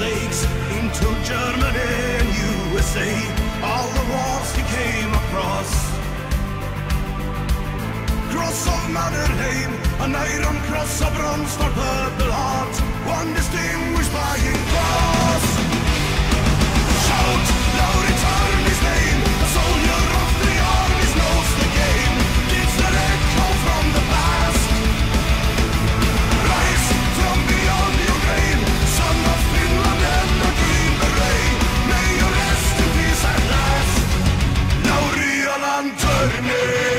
lakes into Germany and USA, all the walls he came across. Cross of Mannerheim, an iron cross of bronze for Purple Heart, one distinguished by may